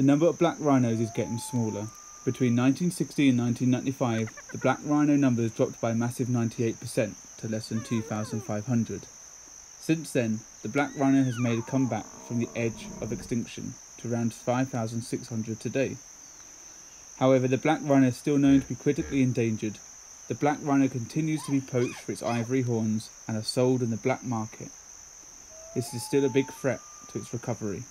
The number of black rhinos is getting smaller. Between 1960 and 1995, the black rhino numbers dropped by a massive 98% to less than 2,500. Since then, the black rhino has made a comeback from the edge of extinction to around 5,600 today. However, the black rhino is still known to be critically endangered. The black rhino continues to be poached for its ivory horns and are sold in the black market. This is still a big threat to its recovery.